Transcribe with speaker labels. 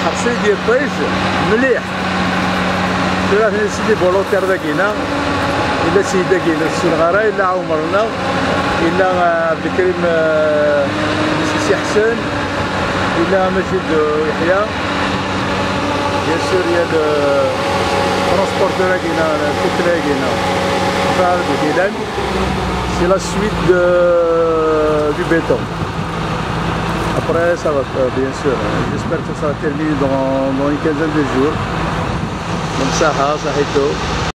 Speaker 1: الحصيل ديال طيش مليح ثلاثة سيدي فولونتير داكينا إلا سيدة كاينة السنغارة إلا عمرنا إلا عبد الكريم سي حسن إلا مجيد يحيى بيان سور يا ترونسبورتور كاينة الفكرة كاينة فهد الهلال سي لا سويت دو béton. Après, ça va, euh, bien sûr. J'espère que ça va terminer dans, dans une quinzaine de jours. Donc, ça, ça, ça,